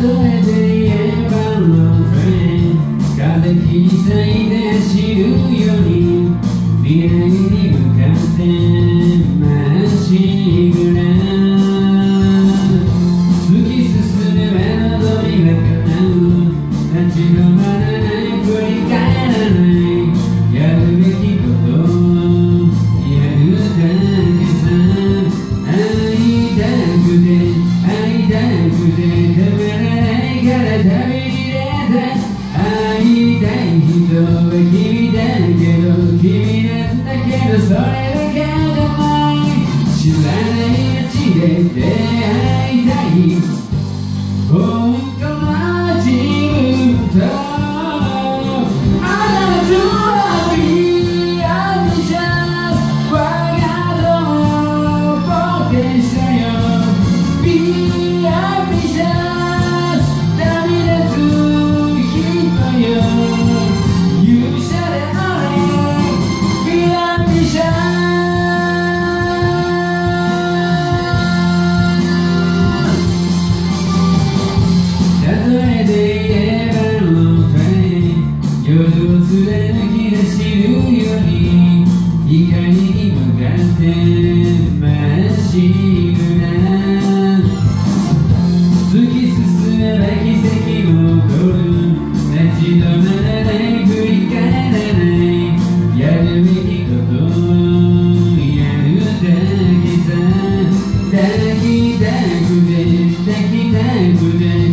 えて言えば No friend 風切り裂いて知るように未来に向かってまっしぐら突き進めば望みが叶う立ち止まらない振り返らないやるべきことをやるだけさ会いたくて会いたくてたまらないから旅に出た会いたい人は君だけど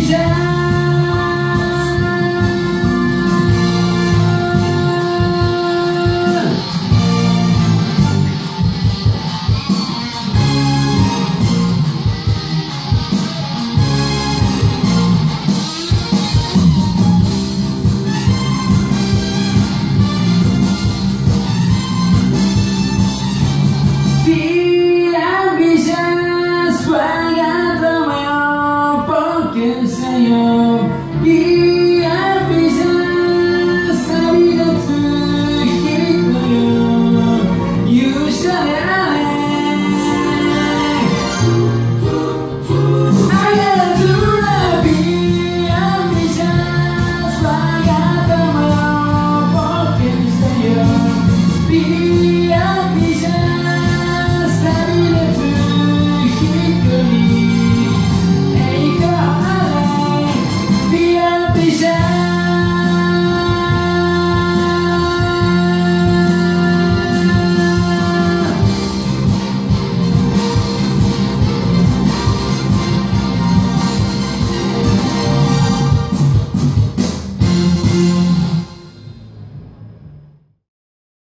já can say